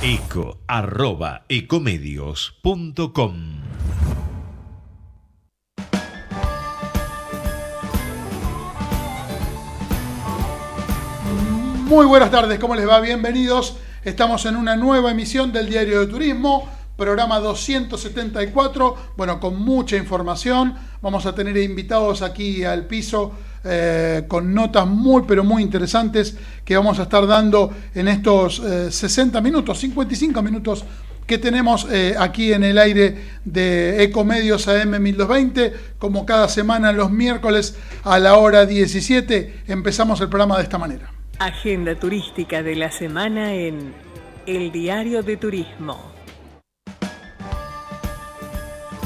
eco Muy buenas tardes, ¿cómo les va? Bienvenidos. Estamos en una nueva emisión del Diario de Turismo, programa 274, bueno, con mucha información. Vamos a tener invitados aquí al piso eh, con notas muy, pero muy interesantes que vamos a estar dando en estos 60 eh, minutos, 55 minutos que tenemos eh, aquí en el aire de Ecomedios AM 1220, como cada semana los miércoles a la hora 17, empezamos el programa de esta manera. Agenda turística de la semana en El Diario de Turismo.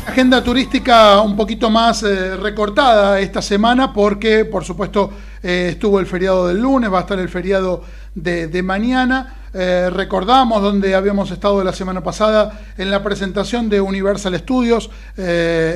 Agenda turística un poquito más eh, recortada esta semana porque, por supuesto, eh, estuvo el feriado del lunes, va a estar el feriado de, mañana. Eh, recordamos donde habíamos estado la semana pasada en la presentación de Universal Studios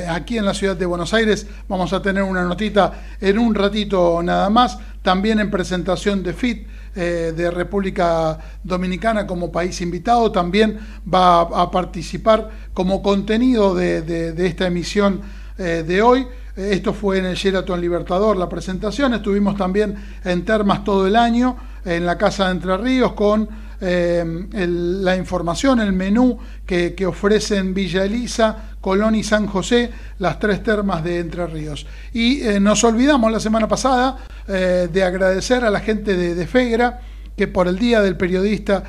aquí en la ciudad de Buenos Aires. Vamos a tener una notita en un ratito nada más también en presentación de FIT eh, de República Dominicana como país invitado, también va a, participar como contenido de, esta emisión eh, de hoy. Esto fue en el Sheraton Libertador la presentación, estuvimos también en Termas todo el año, en la Casa de Entre Ríos, con eh, la información, el menú que, ofrecen Villa Elisa, Colón y San José, las tres termas de Entre Ríos. Y eh, nos olvidamos la semana pasada eh, de agradecer a la gente de, de Fegra, que por el Día del Periodista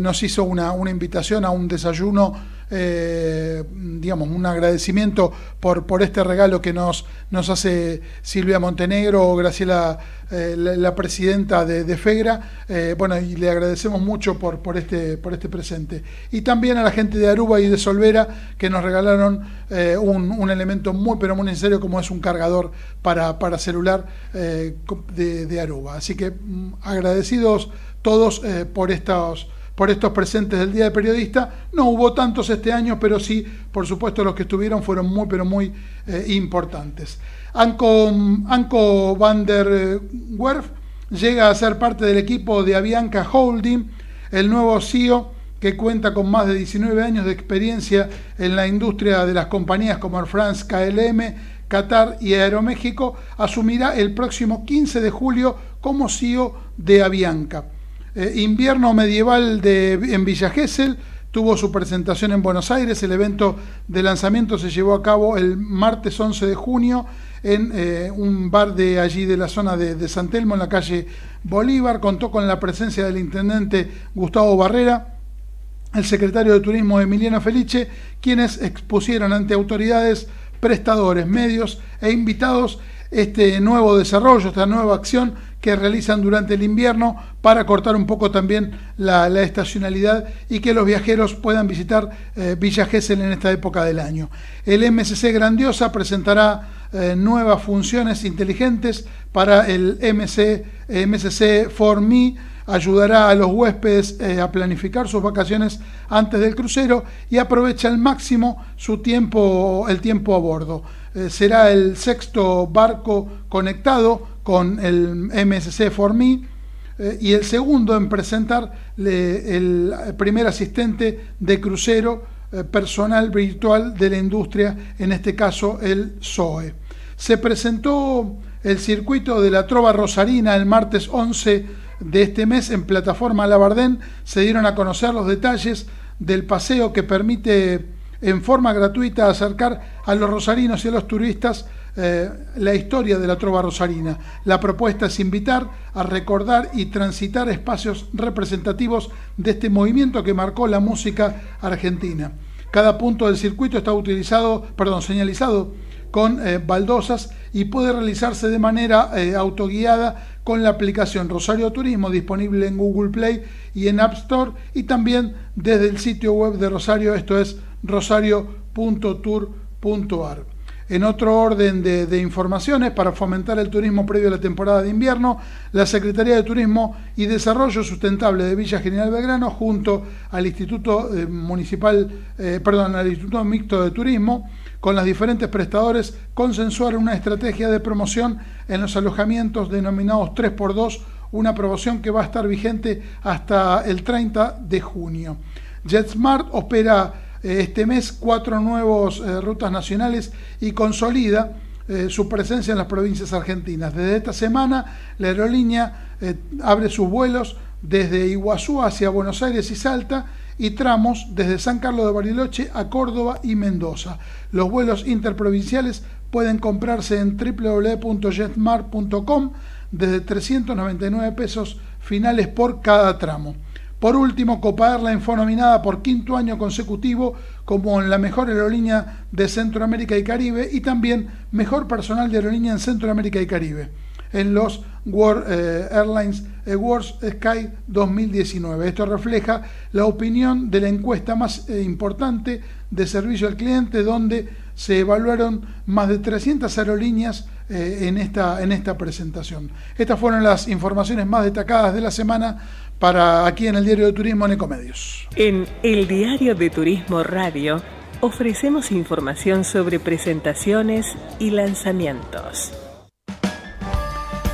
nos hizo una, una, invitación a un desayuno, eh, digamos, un agradecimiento por, por este regalo que nos, nos hace Silvia Montenegro Graciela, eh, la, presidenta de, FEGRA. bueno, y le agradecemos mucho por, por, este, por este presente. Y también a la gente de Aruba y de Solvera que nos regalaron un, un, elemento muy, pero muy necesario como es un cargador para, para celular de, Aruba. Así que mm, agradecidos todos eh, por, estos, por estos presentes del Día de Periodista. No hubo tantos este año, pero sí, por supuesto, los que estuvieron fueron muy, pero muy eh, importantes. Anco, Anco van der Werf llega a ser parte del equipo de Avianca Holding, el nuevo CEO que cuenta con más de 19 años de experiencia en la industria de las compañías como Air France, KLM, Qatar y Aeroméxico, asumirá el próximo 15 de julio como CEO de Avianca. Eh, invierno medieval en Villa Gesell tuvo su presentación en Buenos Aires. El evento de lanzamiento se llevó a cabo el martes 11 de junio en eh, un bar de allí de la zona de, de, San Telmo, en la calle Bolívar. Contó con la presencia del intendente Gustavo Barrera, el secretario de Turismo Emiliano Felice, quienes expusieron ante autoridades, prestadores, medios e invitados este nuevo desarrollo, esta nueva acción que realizan durante el invierno para cortar un poco también la, estacionalidad y que los viajeros puedan visitar eh, Villa Gesell en esta época del año. El MSC Grandiosa presentará eh, nuevas funciones inteligentes para el MC, MSC For Me, ayudará a los huéspedes eh, a planificar sus vacaciones antes del crucero y aprovecha al máximo su tiempo, el tiempo a bordo. será el sexto barco conectado con el MSC For Me eh, y el segundo en presentar el primer asistente de crucero eh, personal virtual de la industria, en este caso el SOE. Se presentó el circuito de la Trova Rosarina el martes 11 de este mes en plataforma Labardén. Se dieron a conocer los detalles del paseo que permite en forma gratuita acercar a los rosarinos y a los turistas eh, la historia de la trova rosarina. La propuesta es invitar a recordar y transitar espacios representativos de este movimiento que marcó la música argentina. Cada punto del circuito está utilizado, señalizado con eh, baldosas y puede realizarse de manera eh, autoguiada con la aplicación Rosario Turismo disponible en Google Play y en App Store y también desde el sitio web de Rosario, esto es rosario.tour.ar. En otro orden de, informaciones, para fomentar el turismo previo a la temporada de invierno, la Secretaría de Turismo y Desarrollo Sustentable de Villa General Belgrano, junto al Instituto eh, Municipal, eh, perdón, al Instituto Mixto de Turismo, con los diferentes prestadores, consensuaron una estrategia de promoción en los alojamientos denominados 3x2, una promoción que va a estar vigente hasta el 30 de junio. JetSmart opera este mes cuatro nuevas eh, rutas nacionales y consolida eh, su presencia en las provincias argentinas. Desde esta semana, la aerolínea abre sus vuelos desde Iguazú hacia Buenos Aires y Salta y tramos desde San Carlos de Bariloche a Córdoba y Mendoza. Los vuelos interprovinciales pueden comprarse en www.jetmart.com desde 399 pesos finales por cada tramo. Por último, Copa Airlines fue nominada por quinto año consecutivo como la mejor aerolínea de Centroamérica y Caribe y también mejor personal de aerolínea en Centroamérica y Caribe en los World eh, Airlines Awards Sky 2019. Esto refleja la opinión de la encuesta más eh, importante de servicio al cliente, donde se evaluaron más de 300 aerolíneas eh, en, esta, en esta presentación. Estas fueron las informaciones más destacadas de la semana para aquí en el Diario de Turismo en Ecomedios. En el Diario de Turismo Radio ofrecemos información sobre presentaciones y lanzamientos.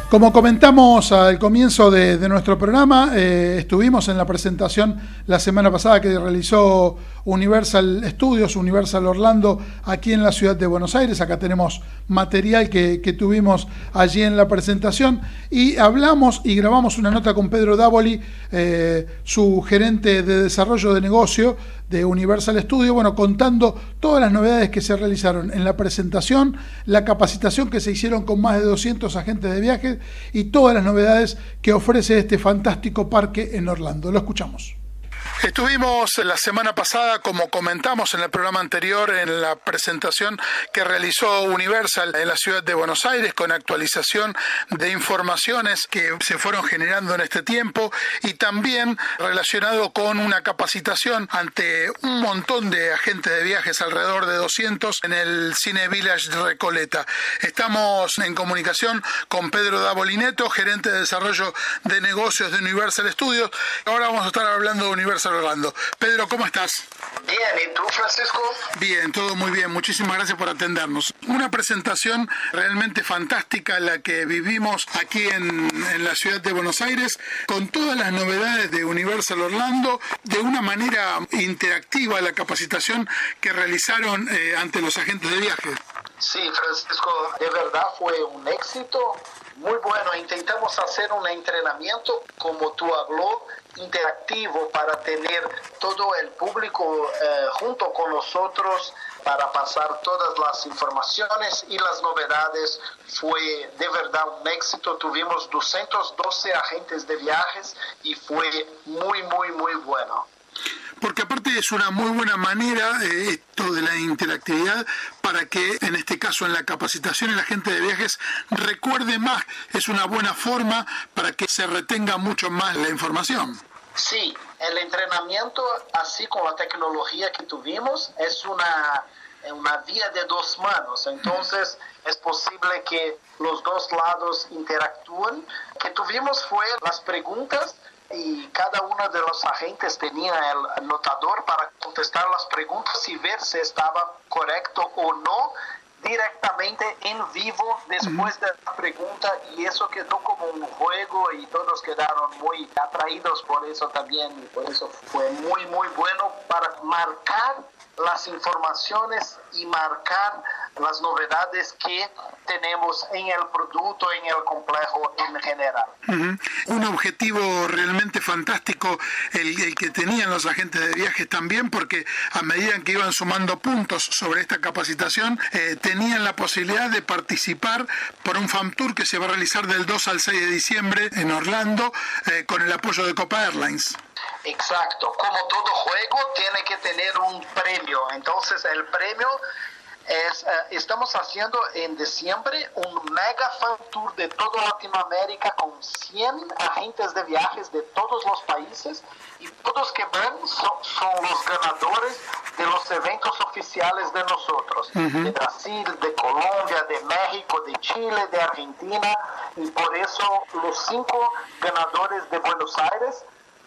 Como comentamos al comienzo de, nuestro programa, eh, estuvimos en la presentación la semana pasada que realizó Universal Studios, Universal Orlando, aquí en la ciudad de Buenos Aires. Acá tenemos material que, tuvimos allí en la presentación y hablamos y grabamos una nota con Pedro Davoli, eh, su gerente de desarrollo de negocio de Universal Studios, bueno, contando todas las novedades que se realizaron en la presentación, la capacitación que se hicieron con más de 200 agentes de viajes y todas las novedades que ofrece este fantástico parque en Orlando. Lo escuchamos. Estuvimos la semana pasada, como comentamos en el programa anterior, en la presentación que realizó Universal en la ciudad de Buenos Aires con actualización de informaciones que se fueron generando en este tiempo y también relacionado con una capacitación ante un montón de agentes de viajes, alrededor de 200 en el Cine Village Recoleta. Estamos en comunicación con Pedro Davolineto, gerente de desarrollo de negocios de Universal Studios. Ahora vamos a estar hablando de Universal Pedro, ¿cómo estás? Bien, ¿y tú, Francisco? Bien, todo muy bien. Muchísimas gracias por atendernos. Una presentación realmente fantástica la que vivimos aquí en, la ciudad de Buenos Aires, con todas las novedades de Universal Orlando, de una manera interactiva la capacitación que realizaron eh, ante los agentes de viaje. Sí, Francisco, de verdad fue un éxito muy bueno. Intentamos hacer un entrenamiento, como tú habló, interactivo para tener todo el público eh, junto con nosotros para pasar todas las informaciones y las novedades. Fue de verdad un éxito. Tuvimos 212 agentes de viajes y fue muy, muy, muy bueno porque aparte es una muy buena manera eh, esto de la interactividad para que en este caso en la capacitación el agente de viajes recuerde más, es una buena forma para que se retenga mucho más la información. Sí, el entrenamiento, así con la tecnología que tuvimos, es una, una vía de dos manos. Entonces, es posible que los dos lados interactúen. Que tuvimos fue las preguntas y cada uno de los agentes tenía el anotador para contestar las preguntas y ver si estaba correcto o no directamente en vivo después de la pregunta y eso quedó como un juego y todos quedaron muy atraídos por eso también y por eso fue muy muy bueno para marcar las informaciones y marcar las novedades que tenemos en el producto, en el complejo en general. Un objetivo realmente fantástico el, que tenían los agentes de viajes también, porque a medida que iban sumando puntos sobre esta capacitación, eh, tenían la posibilidad de participar por un FAM Tour que se va a realizar del 2 al 6 de diciembre en Orlando eh, con el apoyo de Copa Airlines. Exacto, como todo juego tiene que tener un premio, entonces el premio es, eh, estamos haciendo en diciembre un mega fan tour de toda Latinoamérica con 100 agentes de viajes de todos los países. Y todos que ven son, los ganadores de los eventos oficiales de nosotros, de Brasil, de Colombia, de México, de Chile, de Argentina. Y por eso los cinco ganadores de Buenos Aires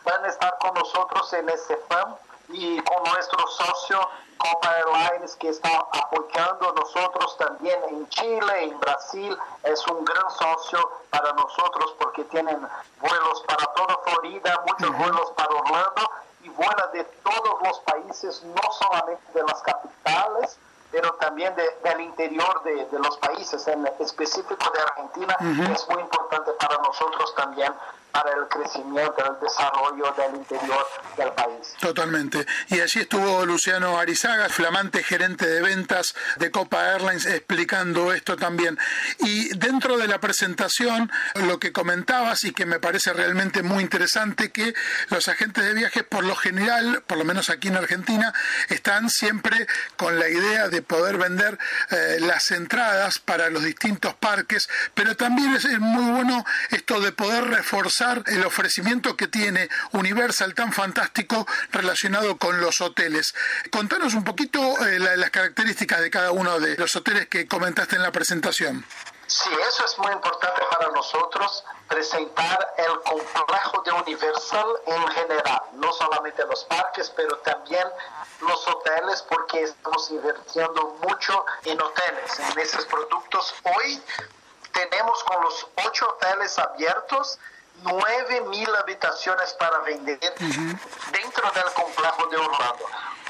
van a estar con nosotros en ese fan y con nuestro socio Copa Airlines que está apoyando a nosotros también en Chile, en Brasil, es un gran socio para nosotros porque tienen vuelos para toda Florida, muchos vuelos para Orlando y vuela de todos los países, no solamente de las capitales, pero también del interior de, los países, en específico de Argentina, es muy importante para nosotros también para el crecimiento, el desarrollo del interior del país. Totalmente. Y allí estuvo Luciano Arizaga, flamante gerente de ventas de Copa Airlines, explicando esto también. Y dentro de la presentación, lo que comentabas y que me parece realmente muy interesante, que los agentes de viajes, por lo general, por lo menos aquí en Argentina, están siempre con la idea de poder vender eh, las entradas para los distintos parques, pero también es muy bueno esto de poder reforzar el ofrecimiento que tiene Universal tan fantástico relacionado con los hoteles. Contanos un poquito eh, las características de cada uno de los hoteles que comentaste en la presentación. Sí, eso es muy importante para nosotros, presentar el complejo de Universal en general, no solamente los parques, pero también los hoteles, porque estamos invirtiendo mucho en hoteles, en esos productos. Hoy tenemos con los ocho hoteles abiertos 9 mil habitaciones para vender dentro del complejo de Orlando.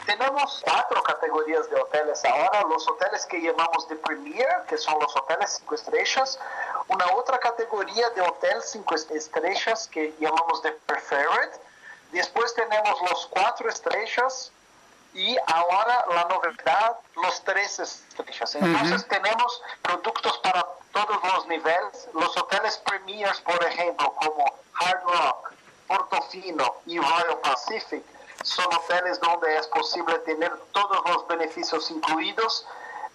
Tenemos cuatro categorías de hoteles ahora, los hoteles que llamamos de Premier, que son los hoteles cinco estrellas, una otra categoría de hotel cinco estrellas que llamamos de Preferred, después tenemos los cuatro estrellas, y ahora la novedad, los tres estrellas. Entonces tenemos productos para todos los niveles. Los hoteles premiers, por ejemplo, como Hard Rock, Portofino y Royal Pacific, son hoteles donde es posible tener todos los beneficios incluidos,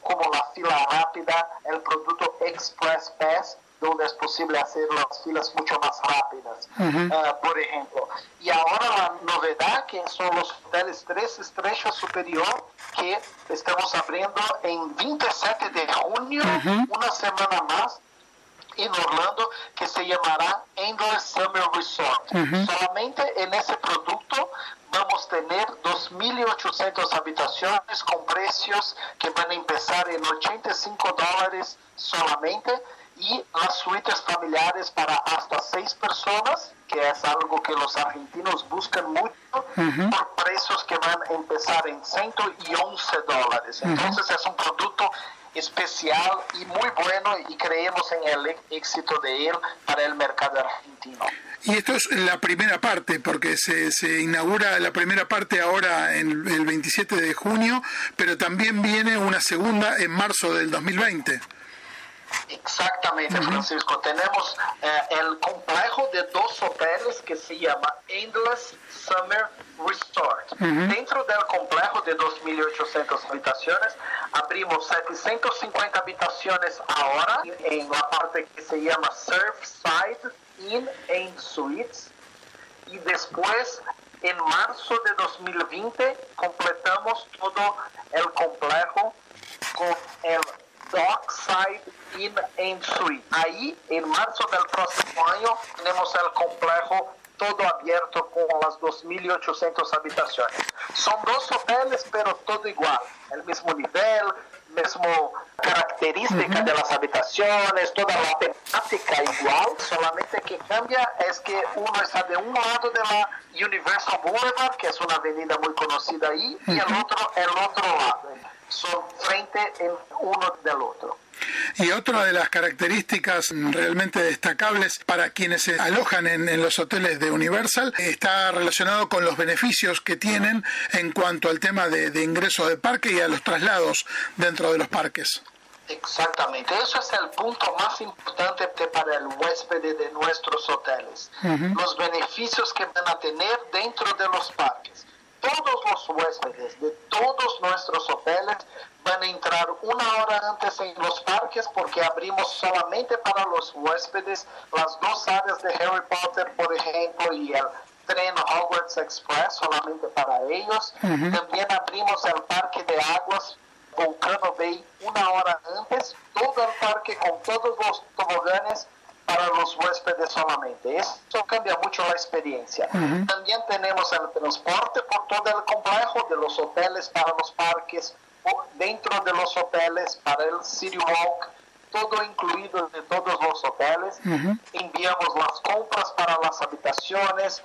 como la fila rápida, el producto Express Pass, donde es posible hacer las filas mucho más rápidas, ah, por ejemplo. Y ahora la novedad que son los hoteles tres estrellas superior que estamos abriendo en 27 de junio, una semana más, en Orlando que se llamará Endless Summer Resort. Solamente en ese producto vamos a tener 2.800 habitaciones con precios que van a empezar en 85 dólares solamente y las suites familiares para hasta seis personas, que es algo que los argentinos buscan mucho, por precios que van a empezar en 111 dólares. Entonces es un producto especial y muy bueno y creemos en el éxito de él para el mercado argentino. Y esto es la primera parte, porque se, se inaugura la primera parte ahora en el 27 de junio, pero también viene una segunda en marzo del 2020. Exactamente, Francisco. Tenemos eh, el complejo de dos hoteles que se llama Endless Summer Resort. Dentro del complejo de 2.800 habitaciones, abrimos 750 habitaciones ahora en la parte que se llama Surfside Inn and Suites. Y después, en marzo de 2020, completamos todo el complejo con el Dockside Inn and Suite. Ahí, en marzo del próximo año, tenemos el complejo todo abierto con las 2.800 habitaciones. Son dos hoteles, pero todo igual, el mismo nivel, mismo característica de las habitaciones, toda la temática igual, solamente que cambia es que uno está de un lado de la Universal Boulevard, que es una avenida muy conocida ahí, y el otro el otro lado son frente en uno del otro. Y otra de las características realmente destacables para quienes se alojan en, los hoteles de Universal está relacionado con los beneficios que tienen en cuanto al tema de, ingreso de parque y a los traslados dentro de los parques. Exactamente, eso es el punto más importante para el huésped de nuestros hoteles. Los beneficios que van a tener dentro de los parques todos los huéspedes de todos nuestros hoteles van a entrar una hora antes en los parques porque abrimos solamente para los huéspedes las dos áreas de Harry Potter, por ejemplo, y el tren Hogwarts Express solamente para ellos. También abrimos el parque de aguas Volcano Bay una hora antes, todo el parque con todos los toboganes para los huéspedes solamente. Eso cambia mucho la experiencia. También tenemos el transporte por todo el complejo de los hoteles para los parques, dentro de los hoteles para el City Walk, todo incluido de todos los hoteles. Enviamos las compras para las habitaciones,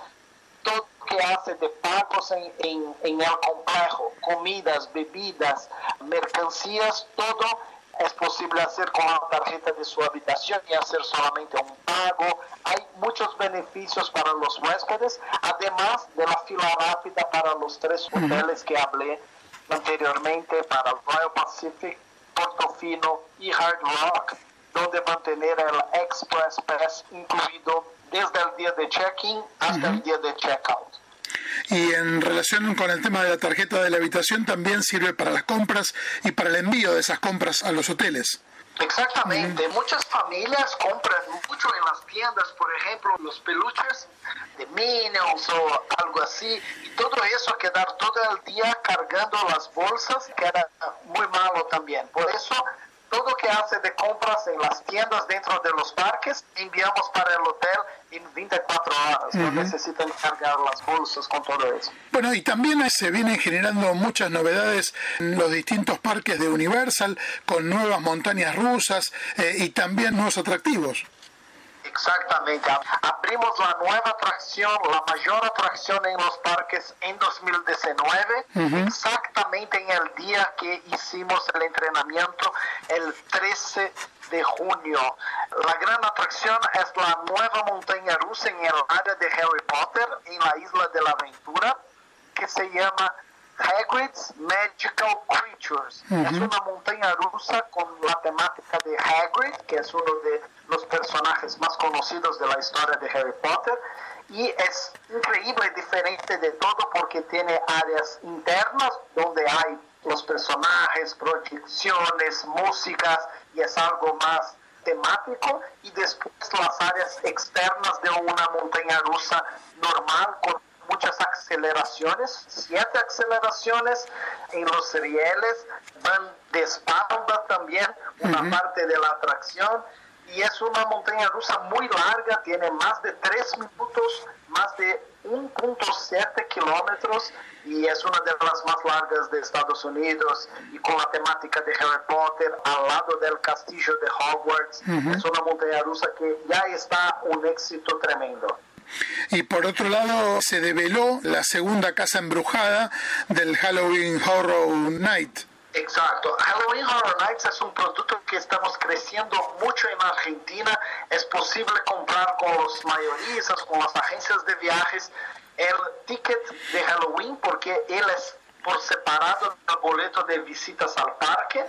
todo que hace de pagos en, en, en el complejo, comidas, bebidas, mercancías, todo es posible hacer con la tarjeta de su habitación y hacer solamente un pago. Hay muchos beneficios para los huéspedes, además de la fila rápida para los tres hoteles que hablé anteriormente, para Royal Pacific, Portofino y Hard Rock, donde mantener el Express Pass incluido desde el día de check-in hasta el día de check-out. Y en relación con el tema de la tarjeta de la habitación, también sirve para las compras y para el envío de esas compras a los hoteles. Exactamente, muchas familias compran mucho en las tiendas, por ejemplo, los peluches de Minions o algo así, y todo eso quedar todo el día cargando las bolsas queda muy malo también. Por eso todo que hace de compras en las tiendas dentro de los parques, enviamos para el hotel en 24 horas. No necesitan cargar las bolsas con todo eso. Bueno, y también se vienen generando muchas novedades en los distintos parques de Universal, con nuevas montañas rusas eh, y también nuevos atractivos. Exactamente. Abrimos la nueva atracción, la mayor atracción en los parques en 2019, exactamente en el día que hicimos el entrenamiento, el 13 de junio. La gran atracción es la nueva montaña rusa en el área de Harry Potter, en la isla de la aventura, que se llama Hagrid's Magical Creatures. Es una montaña rusa con la temática de Hagrid, que es uno de los personajes más conocidos de la historia de Harry Potter. Y es increíble, diferente de todo, porque tiene áreas internas donde hay los personajes, proyecciones, músicas, y es algo más temático. Y después las áreas externas de una montaña rusa normal con muchas aceleraciones, siete aceleraciones en los rieles, van de espalda también una parte de la atracción y es una montaña rusa muy larga, tiene más de tres minutos, más de 1.7 kilómetros y es una de las más largas de Estados Unidos y con la temática de Harry Potter al lado del castillo de Hogwarts. Es una montaña rusa que ya está un éxito tremendo. Y por otro lado, se develó la segunda casa embrujada del Halloween Horror Night. Exacto. Halloween Horror Nights es un producto que estamos creciendo mucho en Argentina. Es posible comprar con los mayoristas, con las agencias de viajes, el ticket de Halloween porque él es por separado el boleto de visitas al parque.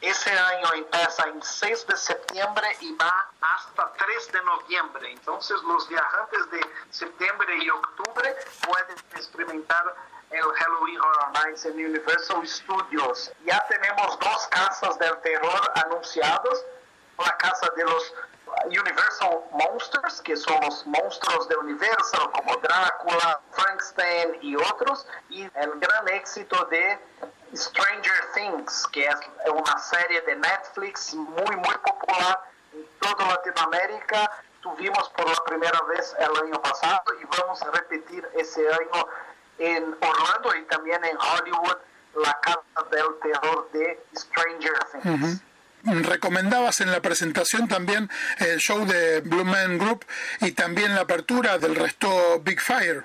Ese año empieza en 6 de septiembre y va hasta 3 de noviembre. Entonces los viajantes de septiembre y octubre pueden experimentar el Halloween Horror Nights en Universal Studios. Ya tenemos dos casas del terror anunciados. La casa de los Universal Monsters, que son los monstruos de Universal como Drácula, Frankenstein y otros, y el gran éxito de Stranger Things, que es una serie de Netflix muy, muy popular en toda Latinoamérica. Tuvimos por la primera vez el año pasado y vamos a repetir ese año en Orlando y también en Hollywood la casa del terror de Stranger Things recomendabas en la presentación también el show de Blue Man Group y también la apertura del resto Big Fire.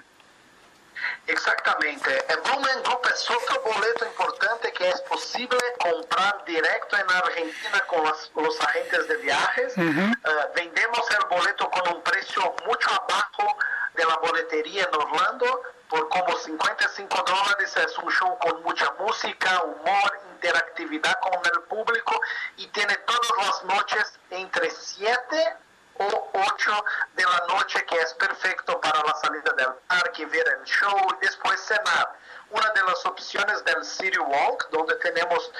Exactamente. El Blue Man Group es otro boleto importante que es posible comprar directo en Argentina con los, agentes de viajes. Eh, vendemos el boleto con un precio mucho abajo de la boletería en Orlando por como 55 dólares. Es un show con mucha música, humor, interactividad con el público y tiene todas las noches entre 7 o 8 de la noche que es perfecto para la salida del parque, ver el show y después cenar. Una de las opciones del City Walk, donde tenemos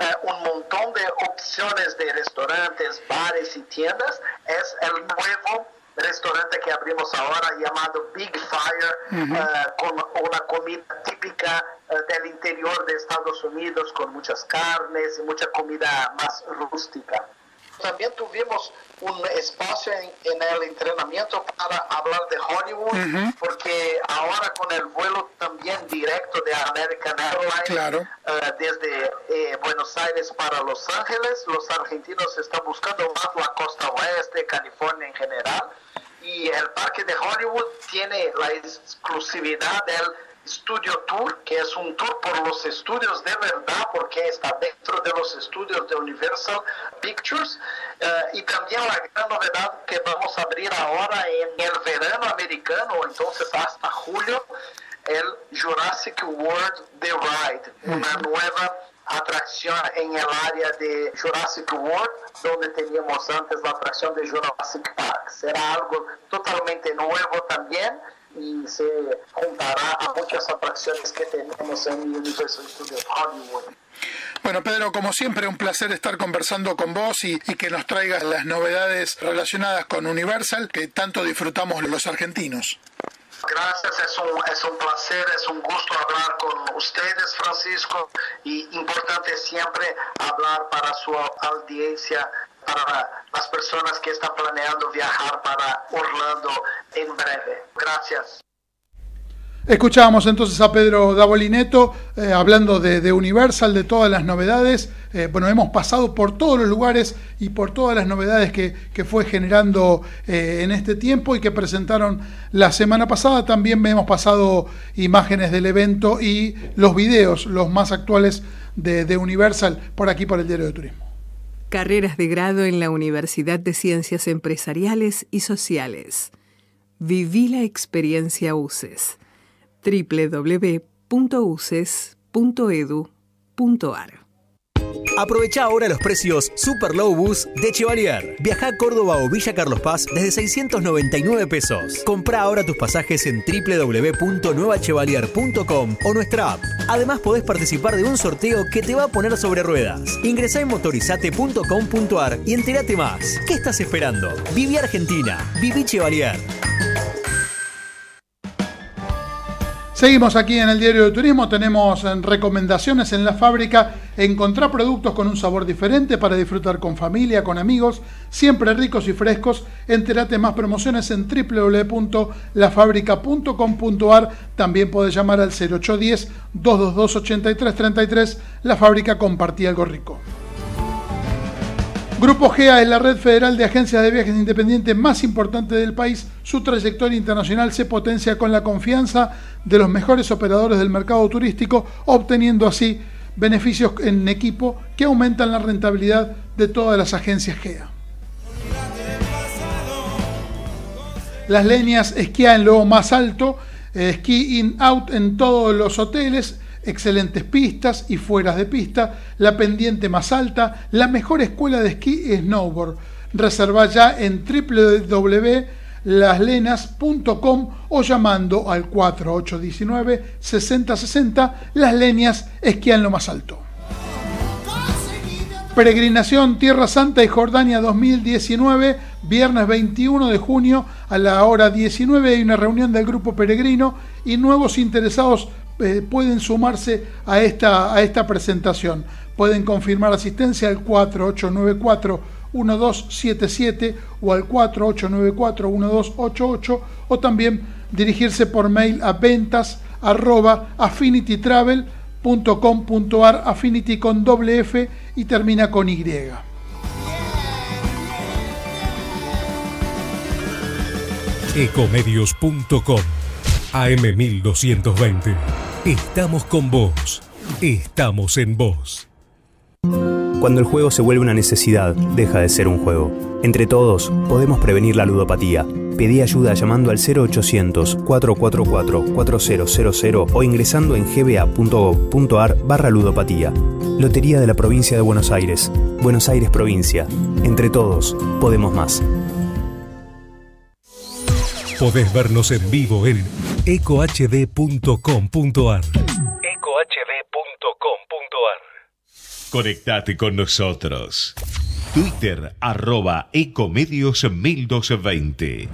eh, un montón de opciones de restaurantes, bares y tiendas, es el nuevo restaurante que abrimos ahora llamado Big Fire, eh, con una comida típica del interior de Estados Unidos, con muchas carnes y mucha comida más rústica. También tuvimos un espacio en, el entrenamiento para hablar de Hollywood, porque ahora con el vuelo también directo de American Airlines eh, desde Buenos Aires para Los Ángeles, los argentinos están buscando más la costa oeste, California en general y el Parque de Hollywood tiene la exclusividad del Studio Tour, que es un tour por los estudios de verdad, porque está dentro de los estudios de Universal Pictures. Eh, y también la gran novedad que vamos a abrir ahora en el verano americano, entonces hasta julio, el Jurassic World The Ride, una nueva atracción en el área de Jurassic World, donde teníamos antes la atracción de Jurassic Park. Será algo totalmente nuevo también y se juntará a muchas atracciones que tenemos en Universal Studios Hollywood. Bueno, Pedro, como siempre, un placer estar conversando con vos y, y, que nos traigas las novedades relacionadas con Universal que tanto disfrutamos los argentinos. Gracias, es un, es un placer, es un gusto hablar con ustedes, Francisco, y importante siempre hablar para su audiencia para las personas que están planeando viajar para Orlando en breve. Gracias. Escuchábamos entonces a Pedro Davolineto eh, hablando de, Universal, de todas las novedades. Eh, bueno, hemos pasado por todos los lugares y por todas las novedades que, fue generando eh, en este tiempo y que presentaron la semana pasada. También hemos pasado imágenes del evento y los videos, los más actuales de Universal, por aquí por el Diario de Turismo. Carreras de grado en la Universidad de Ciencias Empresariales y Sociales. Viví la experiencia UCES www.uces.edu.ar. Aprovecha ahora los precios Super Low Bus de Chevalier. Viaja a Córdoba o Villa Carlos Paz desde 699 pesos. Compra ahora tus pasajes en www.nuevachevalier.com o nuestra app. Además podés participar de un sorteo que te va a poner sobre ruedas. Ingresá en motorizate.com.ar y entérate más. ¿Qué estás esperando? Viví Argentina. Viví Chevalier. Seguimos aquí en el Diario de Turismo, tenemos recomendaciones en la fábrica, encontrar productos con un sabor diferente para disfrutar con familia, con amigos, siempre ricos y frescos. Entérate más promociones en www.lafabrica.com.ar. También puedes llamar al 0810 222 8333. La fábrica compartía algo rico. Grupo GEA es la red federal de agencias de viajes independientes más importante del país. Su trayectoria internacional se potencia con la confianza de los mejores operadores del mercado turístico, obteniendo así beneficios en equipo que aumentan la rentabilidad de todas las agencias GEA. Las líneas esquía en lo más alto, esquí in out en todos los hoteles, excelentes pistas y fueras de pista, la pendiente más alta, la mejor escuela de esquí y snowboard. Reserva ya en www.laslenas.com o llamando al 4819 6060. Las Leñas esquían lo más alto. Peregrinación Tierra Santa y Jordania 2019, viernes 21 de junio a la hora 19 hay una reunión del grupo peregrino y nuevos interesados eh, pueden sumarse a esta, a esta presentación. Pueden confirmar asistencia al 4894 1277 o al 4894 1288 o también dirigirse por mail a ventas arroba affinitytravel.com.ar affinity con doble F y termina con Y. Ecomedios.com AM1220. Estamos con vos. Estamos en vos. Cuando el juego se vuelve una necesidad, deja de ser un juego. Entre todos, podemos prevenir la ludopatía. Pedí ayuda llamando al 0800-444-4000 o ingresando en gba.gov.ar barra ludopatía. Lotería de la Provincia de Buenos Aires. Buenos Aires Provincia. Entre todos, podemos más. Podés vernos en vivo en ecohd.com.ar. ecohd.com.ar. Conectate con nosotros. Twitter arroba ecomedios 1220.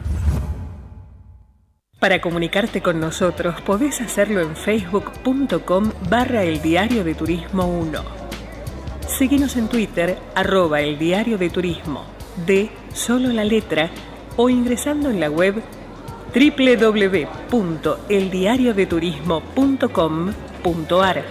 Para comunicarte con nosotros podés hacerlo en facebook.com barra el diario de turismo 1. Seguinos en Twitter arroba el diario de turismo de solo la letra o ingresando en la web www.eldiariodeturismo.com.ar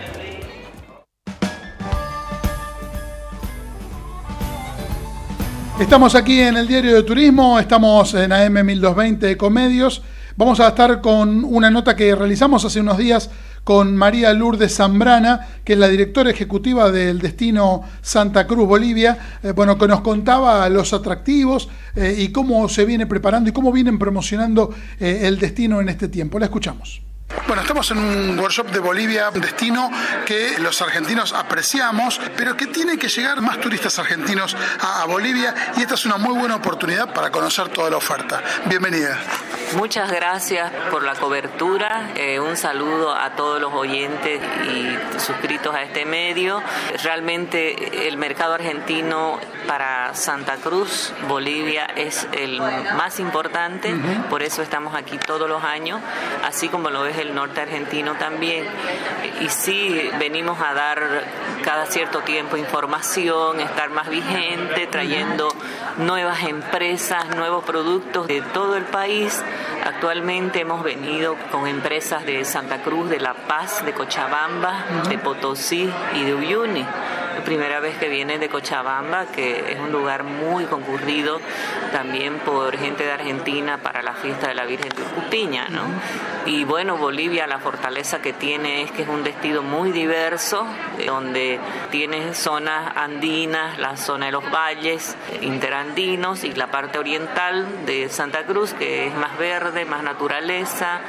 Estamos aquí en el Diario de Turismo, estamos en AM 1220 Ecomedios. Vamos a estar con una nota que realizamos hace unos días con María Lourdes Zambrana, que es la directora ejecutiva del destino Santa Cruz, Bolivia, eh, bueno, que nos contaba los atractivos eh, y cómo se viene preparando y cómo vienen promocionando eh, el destino en este tiempo. La escuchamos. Bueno, estamos en un workshop de Bolivia, un destino que los argentinos apreciamos, pero que tiene que llegar más turistas argentinos a, a Bolivia y esta es una muy buena oportunidad para conocer toda la oferta. Bienvenida. Muchas gracias por la cobertura. Eh, un saludo a todos los oyentes y suscritos a este medio. Realmente el mercado argentino para Santa Cruz, Bolivia, es el más importante. Por eso estamos aquí todos los años, así como lo es el norte argentino también. Y sí, venimos a dar cada cierto tiempo información, estar más vigente, trayendo nuevas empresas, nuevos productos de todo el país Actualmente hemos venido con empresas de Santa Cruz, de La Paz, de Cochabamba, de Potosí y de Uyuni primera vez que viene de Cochabamba, que es un lugar muy concurrido también por gente de Argentina para la fiesta de la Virgen de Cupiña, ¿no? Y bueno, Bolivia, la fortaleza que tiene es que es un destino muy diverso, donde tiene zonas andinas, la zona de los valles interandinos y la parte oriental de Santa Cruz, que es más verde, más naturaleza,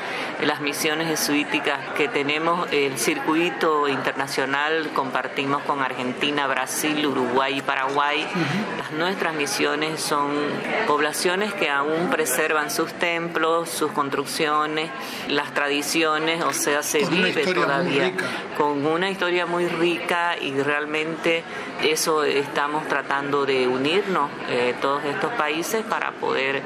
las misiones jesuíticas que tenemos, el circuito internacional compartimos con Argentina, Brasil, Uruguay y Paraguay. Nuestras misiones son poblaciones que aún preservan sus templos, sus construcciones, las tradiciones, o sea, se vive todavía con una historia muy rica y realmente eso estamos tratando de unirnos eh, todos estos países para poder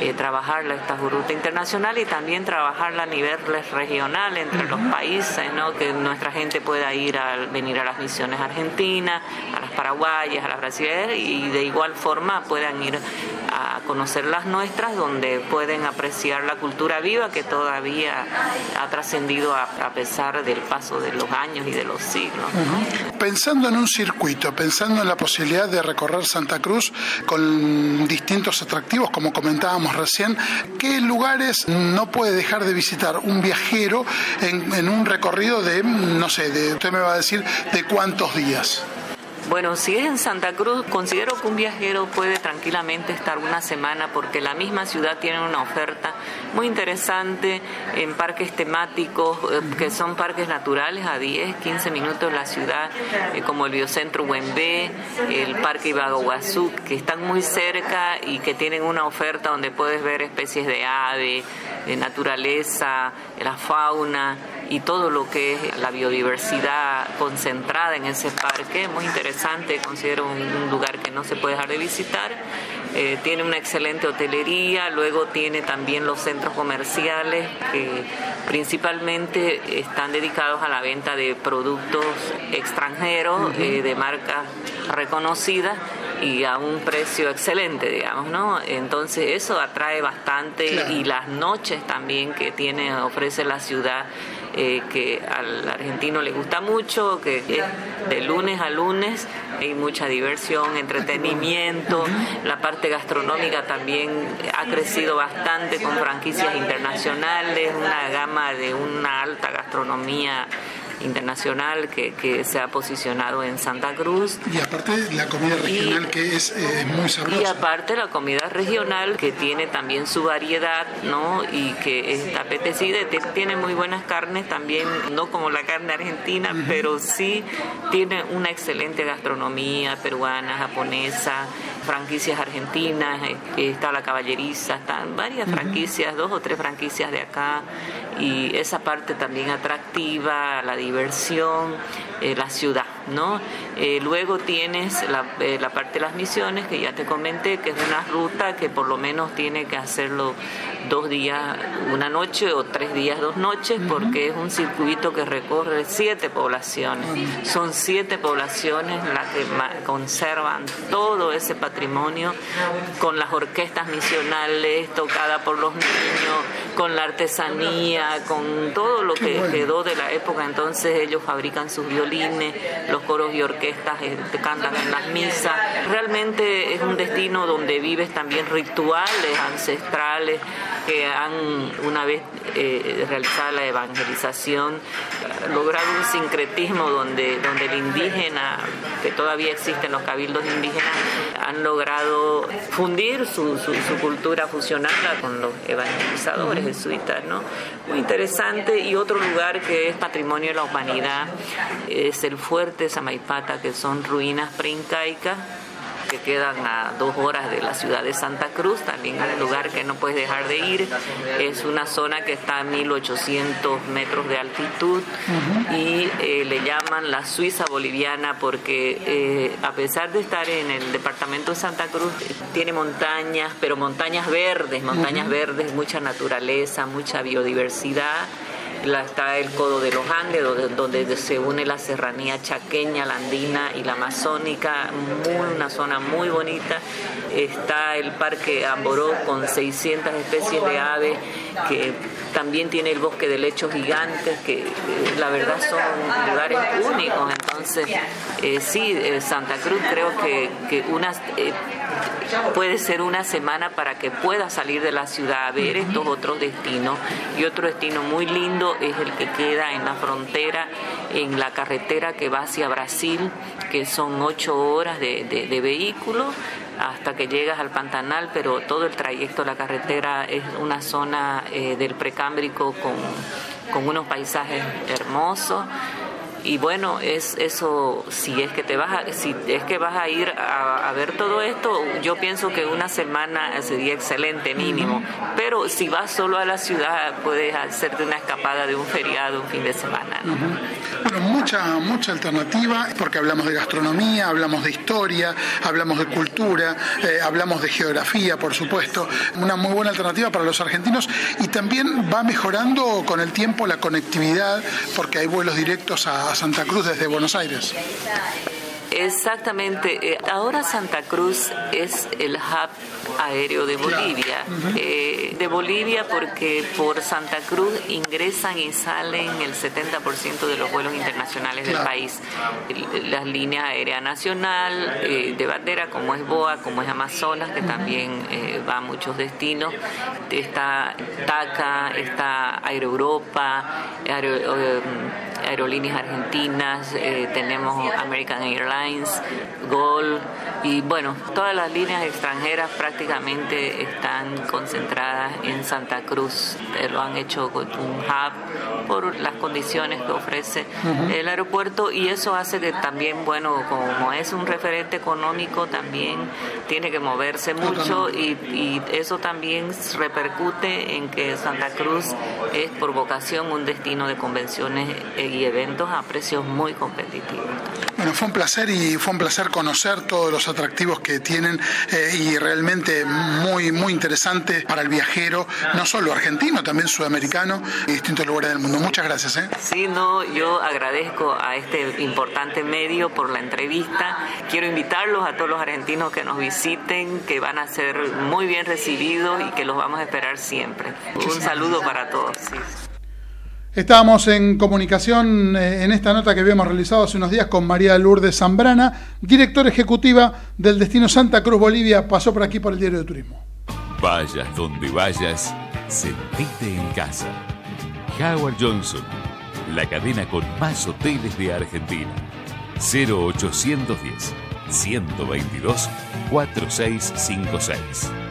eh, trabajar esta ruta internacional y también trabajarla a nivel regional entre los países, ¿no? que nuestra gente pueda ir a venir a las misiones argentinas a las paraguayas, a las brasileñas y de igual forma puedan ir a conocer las nuestras donde pueden apreciar la cultura viva que todavía ha trascendido a, pesar del paso de los años y de los siglos. Pensando en un circuito, pensando en la posibilidad de recorrer Santa Cruz con distintos atractivos, como comentábamos recién, ¿qué lugares no puede dejar de visitar un viajero en, en un recorrido de, no sé, de, usted me va a decir, de cuántos días? Bueno, si es en Santa Cruz, considero que un viajero puede tranquilamente estar una semana porque la misma ciudad tiene una oferta muy interesante en parques temáticos, eh, que son parques naturales a 10, 15 minutos de la ciudad, eh, como el Biocentro Huembé, el Parque Ibaguazú, que están muy cerca y que tienen una oferta donde puedes ver especies de ave, de naturaleza, la fauna y todo lo que es la biodiversidad concentrada en ese parque, muy interesante considero un, lugar que no se puede dejar de visitar. Eh, tiene una excelente hotelería, luego tiene también los centros comerciales que principalmente están dedicados a la venta de productos extranjeros eh, de marcas reconocidas y a un precio excelente, digamos, ¿no? Entonces eso atrae bastante y las noches también que tiene ofrece la ciudad eh, que al argentino le gusta mucho, que es de lunes a lunes hay mucha diversión, entretenimiento, la parte gastronómica también ha crecido bastante con franquicias internacionales, una gama de una alta gastronomía internacional que, que, se ha posicionado en Santa Cruz. Y aparte la comida regional que es eh, muy sabrosa. Y aparte la comida regional que tiene también su variedad, ¿no? Y que está apetecida, tiene muy buenas carnes también, no como la carne argentina, pero sí tiene una excelente gastronomía peruana, japonesa, franquicias argentinas, eh, está la caballeriza, están varias franquicias, dos o tres franquicias de acá, y esa parte también atractiva, la diversión, eh, la ciudad, ¿no? Eh, luego tienes eh, la, parte de las misiones, que ya te comenté, que es una ruta que por lo menos tiene que hacerlo dos días, una noche o tres días, dos noches, porque es un circuito que recorre siete poblaciones. Son siete poblaciones las que conservan todo ese patrimonio con las orquestas misionales tocadas por los niños, con la artesanía, con todo lo que quedó de la época. Entonces ellos fabrican sus violines, los coros y orquestas eh, te cantan en las misas. Realmente es un destino donde vives también rituales ancestrales que han, una vez eh, realizada la evangelización, logrado un sincretismo donde, donde el indígena, que todavía existen los cabildos indígenas, han logrado fundir su, su, cultura, fusionarla con los evangelizadores jesuitas, ¿no? Muy interesante. Y otro lugar que es patrimonio de la humanidad es el fuerte Samaipata, que son ruinas preincaicas que quedan a dos horas de la ciudad de Santa Cruz, también es un lugar que no puedes dejar de ir. Es una zona que está a 1800 metros de altitud y eh, le llaman la Suiza boliviana porque eh, a pesar de estar en el departamento de Santa Cruz, tiene montañas, pero montañas verdes, montañas verdes, mucha naturaleza, mucha biodiversidad está el Codo de los Andes, donde, se une la serranía chaqueña, la andina y la amazónica, una zona muy bonita. Está el Parque Amboró con 600 especies de aves, que también tiene el bosque de lechos gigantes, que eh, la verdad son lugares únicos. Entonces, eh, sí, eh, Santa Cruz creo que, que unas puede ser una semana para que pueda salir de la ciudad a ver estos otros destinos. Y otro destino muy lindo es el que queda en la frontera, en la carretera que va hacia Brasil, que son ocho horas de, de, vehículo hasta que llegas al Pantanal, pero todo el trayecto de la carretera es una zona eh, del precámbrico con, con unos paisajes hermosos y bueno, es eso, si es que te vas a, si es que vas a ir a, ver todo esto, yo pienso que una semana sería excelente mínimo, pero si vas solo a la ciudad puedes hacerte una escapada de un feriado, un fin de semana. Bueno, mucha, mucha alternativa, porque hablamos de gastronomía, hablamos de historia, hablamos de cultura, eh, hablamos de geografía, por supuesto, una muy buena alternativa para los argentinos. Y también va mejorando con el tiempo la conectividad, porque hay vuelos directos a Santa Cruz desde Buenos Aires. Exactamente. Eh, ahora Santa Cruz es el hub aéreo de Bolivia. Eh, de Bolivia porque por Santa Cruz ingresan y salen el 70% de los vuelos internacionales del país. Las líneas aéreas nacional, eh, de bandera, como es BOA, como es Amazonas, que también va a muchos destinos. Está TACA, está Aero Europa, Aerolíneas Argentinas, tenemos American Airlines Gol y bueno, todas las líneas extranjeras prácticamente están concentradas en Santa Cruz. Eh, lo han hecho con un hub por las condiciones que ofrece el aeropuerto y eso hace que también, bueno, como es un referente económico, también tiene que moverse mucho y, y eso también repercute en que Santa Cruz es por vocación un destino de convenciones y eventos a precios muy competitivos. Bueno, fue un placer y fue un placer conocer todos los atractivos que tienen eh, y realmente muy, muy interesante para el viajero, no solo argentino, también sudamericano y distintos lugares del mundo. Muchas gracias. ¿eh? Sí, no, yo agradezco a este importante medio por la entrevista. Quiero invitarlos a todos los argentinos que nos visiten, que van a ser muy bien recibidos y que los vamos a esperar siempre. Un saludo para todos. Estábamos en comunicación eh, en esta nota que habíamos realizado hace unos días con María Lourdes Zambrana, directora ejecutiva del destino Santa Cruz Bolivia, pasó por aquí por el Diario de Turismo. Vayas donde vayas, sentite en casa. Howard Johnson, la cadena con más hoteles de Argentina. 0810 122 4656.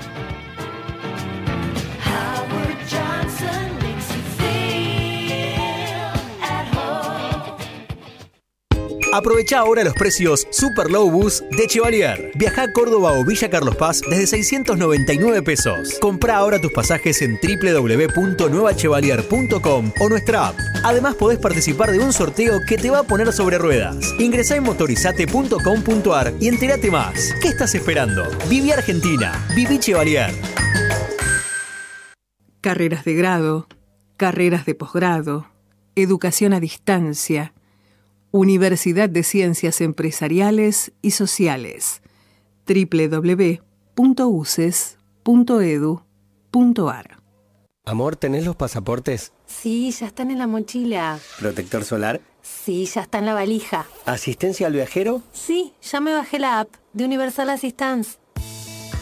Aprovecha ahora los precios Super Low Bus de Chevalier. Viaja a Córdoba o Villa Carlos Paz desde 699 pesos. Compra ahora tus pasajes en www.nuevachevalier.com o nuestra app. Además podés participar de un sorteo que te va a poner sobre ruedas. Ingresa en motorizate.com.ar y entérate más. ¿Qué estás esperando? Viví Argentina. Viví Chevalier. Carreras de grado, carreras de posgrado, educación a distancia Universidad de Ciencias Empresariales y Sociales www.uces.edu.ar Amor, ¿tenés los pasaportes? Sí, ya están en la mochila. ¿Protector solar? Sí, ya está en la valija. ¿Asistencia al viajero? Sí, ya me bajé la app de Universal Assistance.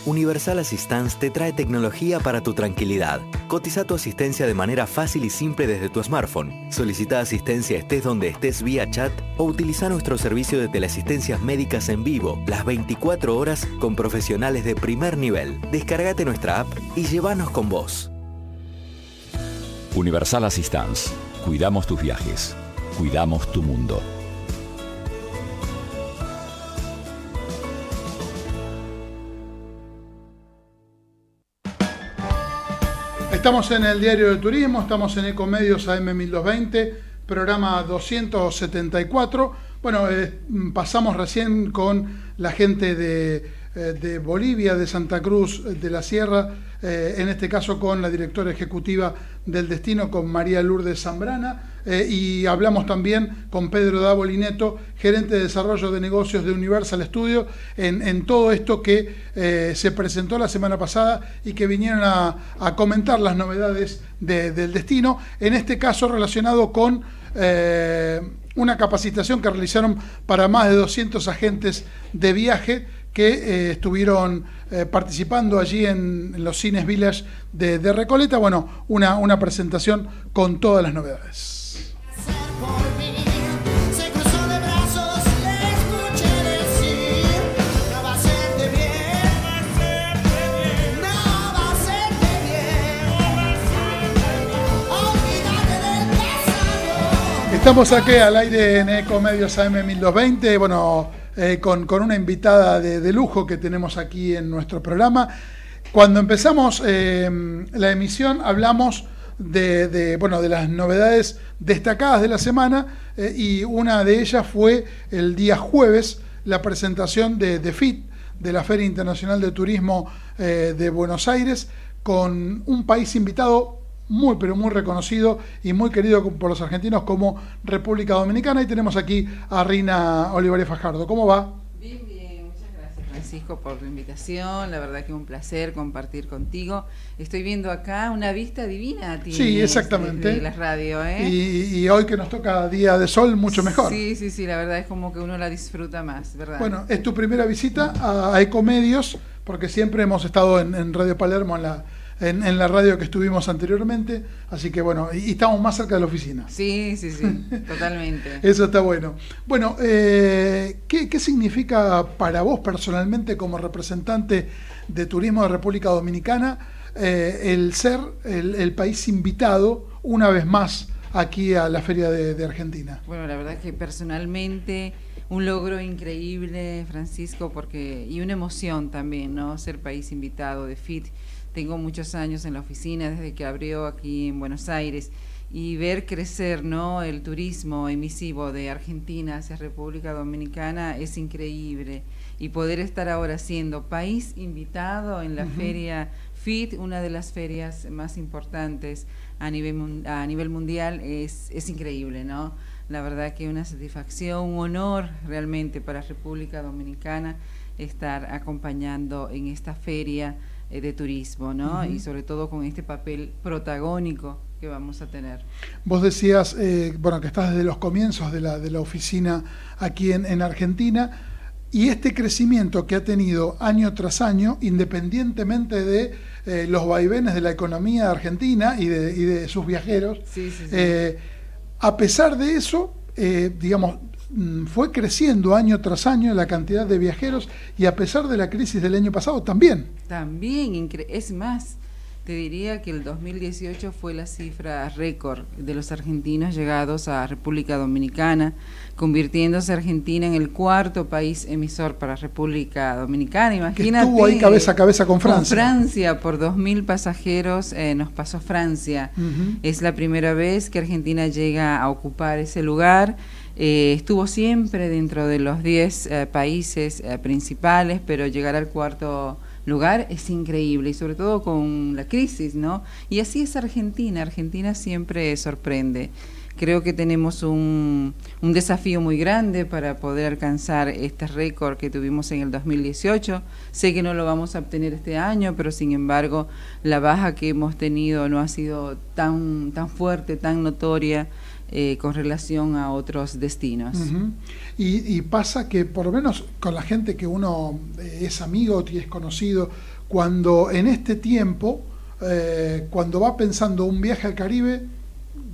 Universal Assistance te trae tecnología para tu tranquilidad. Cotiza tu asistencia de manera fácil y simple desde tu smartphone. Solicita asistencia estés donde estés vía chat o utiliza nuestro servicio de teleasistencias médicas en vivo, las 24 horas con profesionales de primer nivel. Descárgate nuestra app y llévanos con vos. Universal Assistance. Cuidamos tus viajes. Cuidamos tu mundo. Estamos en el Diario de Turismo, estamos en Ecomedios AM 1220, programa 274. Bueno, eh, pasamos recién con la gente eh, de Bolivia, de Santa Cruz, de la Sierra, eh, en este caso con la directora ejecutiva del Destino, con María Lourdes Zambrana, eh, y hablamos también con Pedro Davolineto, gerente de desarrollo de negocios de Universal Studio, en, todo esto que eh, se presentó la semana pasada y que vinieron a, comentar las novedades del Destino, en este caso relacionado con una capacitación que realizaron para más de 200 agentes de viaje que eh, estuvieron eh, participando allí en, los cines Village de, de Recoleta. Bueno, una, una presentación con todas las novedades. Estamos aquí al aire en Ecomedios AM 1220. Bueno, eh, con, una invitada de, lujo que tenemos aquí en nuestro programa. Cuando empezamos eh, la emisión hablamos de, bueno, de las novedades destacadas de la semana eh, y una de ellas fue el día jueves la presentación de, de FIT, de la Feria Internacional de Turismo de Buenos Aires, con un país invitado muy, pero muy reconocido y muy querido por los argentinos como República Dominicana. Y tenemos aquí a Rina Olivares Fajardo. ¿Cómo va? Bien, bien, muchas gracias Francisco por tu invitación. La verdad que un placer compartir contigo. Estoy viendo acá una vista divina. sí, exactamente. De la radio, ¿eh? Y, hoy que nos toca día de sol, mucho mejor. Sí, sí, sí, la verdad es como que uno la disfruta más, ¿verdad? Bueno, es tu primera visita a, Ecomedios, porque siempre hemos estado en Radio Palermo en la en, la radio que estuvimos anteriormente, así que bueno, y, estamos más cerca de la oficina. Sí, sí, sí, totalmente. Eso está bueno. Bueno, eh, ¿qué, significa para vos personalmente como representante de Turismo de República Dominicana eh, el ser el, país invitado una vez más aquí a la Feria de, de Argentina? Bueno, la verdad que personalmente un logro increíble, Francisco, porque y una emoción también, ¿no? Ser país invitado de FIT tengo muchos años en la oficina desde que abrió aquí en Buenos Aires y ver crecer ¿no? el turismo emisivo de Argentina hacia República Dominicana es increíble. Y poder estar ahora siendo país invitado en la feria FIT, una de las ferias más importantes a nivel, a nivel mundial, es, es increíble, ¿no? La verdad que una satisfacción, un honor realmente para República Dominicana estar acompañando en esta feria eh, de turismo, ¿no? Y sobre todo con este papel protagónico que vamos a tener. Vos decías, eh, bueno, que estás desde los comienzos de la, de la oficina aquí en, Argentina, y este crecimiento que ha tenido año tras año, independientemente de eh, los vaivenes de la economía argentina y de, y de sus viajeros, a pesar de eso, digamos, fue creciendo año tras año la cantidad de viajeros y a pesar de la crisis del año pasado también. También, es más, te diría que el 2018 fue la cifra récord de los argentinos llegados a República Dominicana, convirtiéndose Argentina en el cuarto país emisor para República Dominicana. Imagínate. estuvo ahí cabeza a cabeza con Francia. Con Francia, por 2.000 pasajeros eh, nos pasó Francia. Es la primera vez que Argentina llega a ocupar ese lugar. Eh, estuvo siempre dentro de los 10 eh, países eh, principales, pero llegar al cuarto lugar es increíble y sobre todo con la crisis, ¿no? Y así es Argentina, Argentina siempre sorprende. Creo que tenemos un, un desafío muy grande para poder alcanzar este récord que tuvimos en el 2018. Sé que no lo vamos a obtener este año, pero sin embargo la baja que hemos tenido no ha sido tan, tan fuerte, tan notoria eh, con relación a otros destinos. y, pasa que por lo menos con la gente que uno eh, es amigo, es conocido, cuando en este tiempo, eh, cuando va pensando un viaje al Caribe,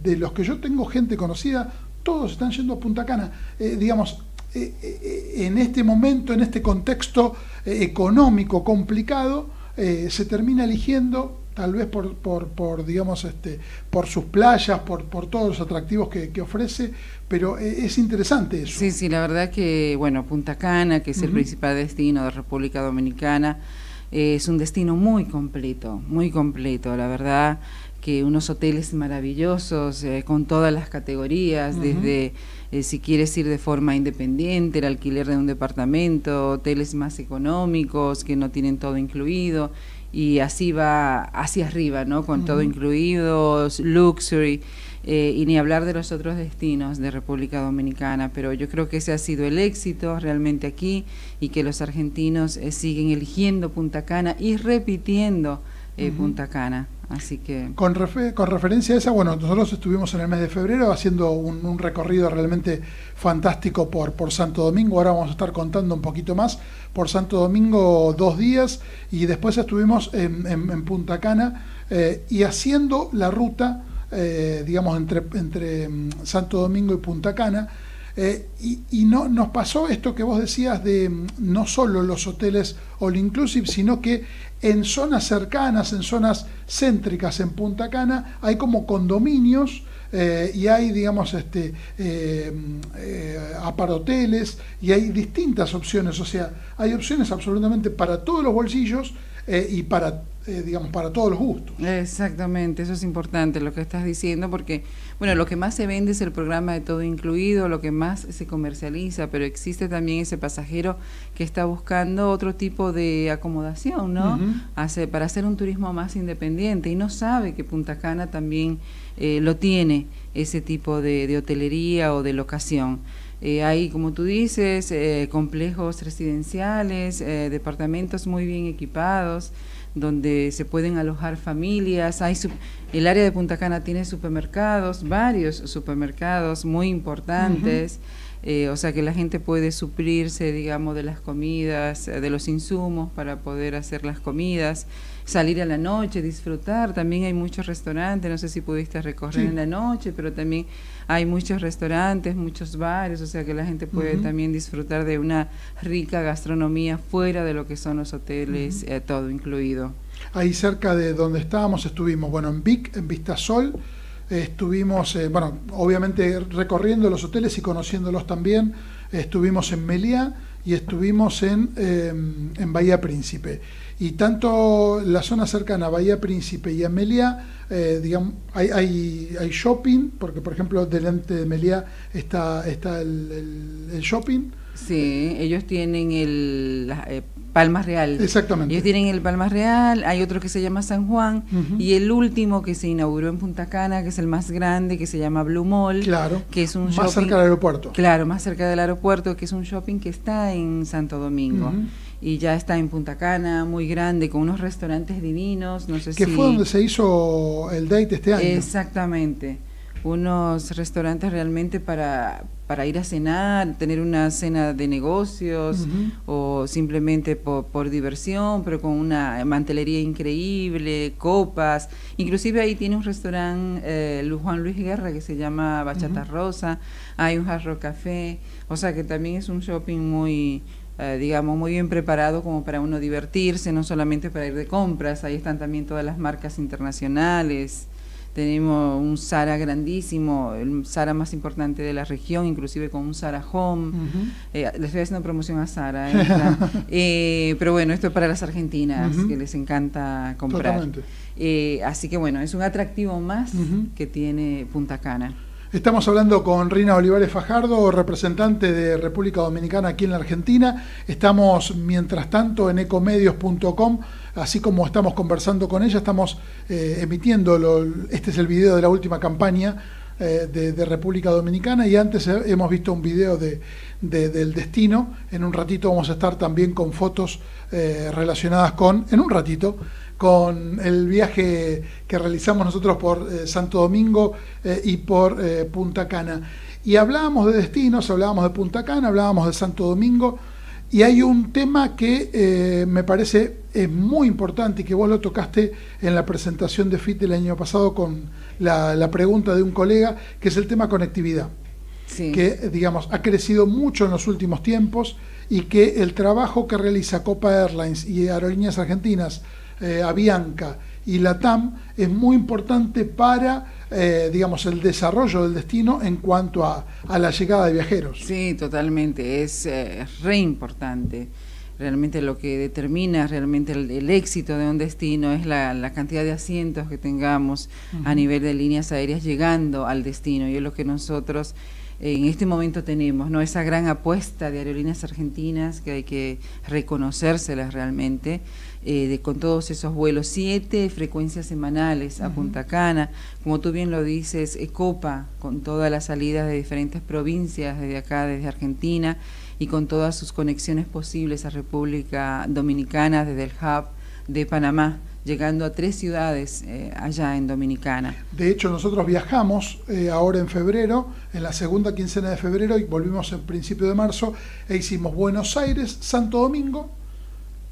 de los que yo tengo gente conocida, todos están yendo a Punta Cana. digamos, en este momento, en este contexto económico complicado, se termina eligiendo tal vez por, por, por, digamos, este, por sus playas, por, por todos los atractivos que, ofrece, pero e, es interesante eso. Sí, sí, la verdad que, bueno, Punta Cana, que es el principal destino de República Dominicana, es un destino muy completo, muy completo, la verdad que unos hoteles maravillosos eh, con todas las categorías, desde eh, si quieres ir de forma independiente, el alquiler de un departamento, hoteles más económicos que no tienen todo incluido y así va hacia arriba, ¿no? Con todo incluido, luxury, eh, y ni hablar de los otros destinos de República Dominicana, pero yo creo que ese ha sido el éxito realmente aquí y que los argentinos eh, siguen eligiendo Punta Cana y repitiendo eh, Punta Cana. Así que... Con, con referencia a esa, bueno, nosotros estuvimos en el mes de febrero haciendo un, recorrido realmente fantástico por, Santo Domingo, ahora vamos a estar contando un poquito más, por Santo Domingo dos días y después estuvimos en, Punta Cana eh, y haciendo la ruta, eh, digamos, entre, mm, Santo Domingo y Punta Cana. Eh, y, no, nos pasó esto que vos decías de mm, no solo los hoteles all inclusive, sino que en zonas cercanas, en zonas céntricas en Punta Cana, hay como condominios eh, y hay, digamos, este, eh, eh, aparoteles y hay distintas opciones, o sea, hay opciones absolutamente para todos los bolsillos y para eh, digamos, para todos los gustos. Exactamente, eso es importante lo que estás diciendo, porque, bueno, lo que más se vende es el programa de todo incluido, lo que más se comercializa, pero existe también ese pasajero que está buscando otro tipo de acomodación, ¿no? Hace, para hacer un turismo más independiente y no sabe que Punta Cana también eh, lo tiene, ese tipo de, hotelería o de locación. Eh, hay, como tú dices, complejos residenciales, departamentos muy bien equipados, donde se pueden alojar familias. Hay el área de Punta Cana tiene supermercados, varios supermercados muy importantes. Eh, o sea que la gente puede suplirse, digamos, de las comidas, eh, de los insumos para poder hacer las comidas, salir a la noche, disfrutar. También hay muchos restaurantes, no sé si pudiste recorrer en la noche, pero también hay muchos restaurantes, muchos bares, o sea que la gente puede también disfrutar de una rica gastronomía fuera de lo que son los hoteles, eh, todo incluido. Ahí cerca de donde estábamos estuvimos, bueno, en Vic, en Vistasol, estuvimos, eh, bueno, obviamente recorriendo los hoteles y conociéndolos también, estuvimos en Meliá y estuvimos en, em, en Bahía Príncipe. Y tanto la zona cercana a Bahía Príncipe y a Meliá, eh, digamos, hay, hay, hay, shopping, porque por ejemplo delante de Meliá está, está el, el, shopping. Sí, ellos tienen el eh, Palmas Real. Exactamente. Ellos tienen el Palmas Real, hay otro que se llama San Juan, y el último que se inauguró en Punta Cana, que es el más grande, que se llama Blue Mall. Claro. Que es un más cerca del aeropuerto. Claro, más cerca del aeropuerto, que es un shopping que está en Santo Domingo y ya está en Punta Cana, muy grande, con unos restaurantes divinos. No sé que fue donde se hizo el date este año. Exactamente. Unos restaurantes realmente para, para ir a cenar, tener una cena de negocios o simplemente por, diversión, pero con una mantelería increíble, copas. Inclusive ahí tiene un restaurante eh, Juan Luis Guerra que se llama Bachata Rosa, hay un jarro café, o sea que también es un shopping muy eh, digamos, muy bien preparado como para uno divertirse, no solamente para ir de compras, ahí están también todas las marcas internacionales, tenemos un Zara grandísimo, el Zara más importante de la región, inclusive con un Zara Home. Eh, le estoy haciendo promoción a Zara. ¿eh? pero bueno, esto es para las argentinas, que les encanta comprar. así que bueno, es un atractivo más que tiene Punta Cana. Estamos hablando con Rina Olivares Fajardo, representante de República Dominicana aquí en la Argentina. Estamos, mientras tanto, en ecomedios.com, así como estamos conversando con ella, estamos eh, emitiendo, este es el video de la última campaña eh, de, República Dominicana y antes hemos visto un video de, del destino. En un ratito vamos a estar también con fotos relacionadas con, en un ratito, con el viaje que realizamos nosotros por Santo Domingo y por Punta Cana. Y hablábamos de destinos, hablábamos de Punta Cana, hablábamos de Santo Domingo. Y hay un tema que eh, me parece es muy importante y que vos lo tocaste en la presentación de FIT del año pasado con la, pregunta de un colega, que es el tema conectividad. Que, digamos, ha crecido mucho en los últimos tiempos y que el trabajo que realiza Copa Airlines y Aerolíneas Argentinas, eh, Avianca y Latam es muy importante para eh, digamos, el desarrollo del destino en cuanto a, la llegada de viajeros. Sí, totalmente, es eh, re importante. Realmente lo que determina realmente el, éxito de un destino es la, cantidad de asientos que tengamos a nivel de líneas aéreas llegando al destino y es lo que nosotros en este momento tenemos, ¿no? Esa gran apuesta de aerolíneas argentinas que hay que reconocérselas realmente eh, con todos esos vuelos, siete frecuencias semanales a Punta Cana, como tú bien lo dices, Ecopa, con todas las salidas de diferentes provincias desde acá, desde Argentina, y con todas sus conexiones posibles a República Dominicana desde el hub de Panamá llegando a tres ciudades eh, allá en Dominicana. De hecho, nosotros viajamos eh, ahora en febrero, en la segunda quincena de febrero, y volvimos en principio de marzo, e hicimos Buenos Aires, Santo Domingo,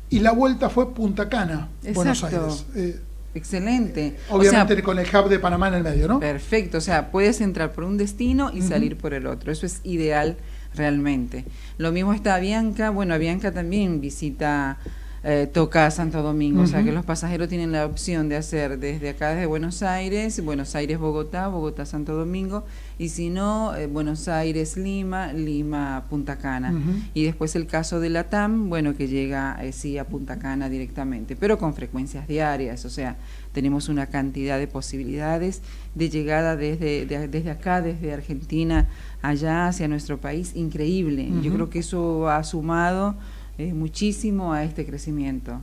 y la vuelta fue Punta Cana, Buenos Aires. Eh, Excelente. Obviamente con el hub de Panamá en el medio, ¿no? Perfecto, o sea, puedes entrar por un destino y salir por el otro. Eso es ideal realmente. Lo mismo está Bianca, bueno, Bianca también visita eh, toca Santo Domingo, o sea que los pasajeros tienen la opción de hacer desde acá, desde Buenos Aires, Buenos Aires, Bogotá, Bogotá, Santo Domingo, y si no, eh, Buenos Aires, Lima, Lima, Punta Cana. Y después el caso de la TAM, bueno, que llega eh, sí a Punta Cana directamente, pero con frecuencias diarias, o sea, tenemos una cantidad de posibilidades de llegada desde, desde acá, desde Argentina, allá hacia nuestro país, increíble. Yo creo que eso ha sumado muchísimo a este crecimiento.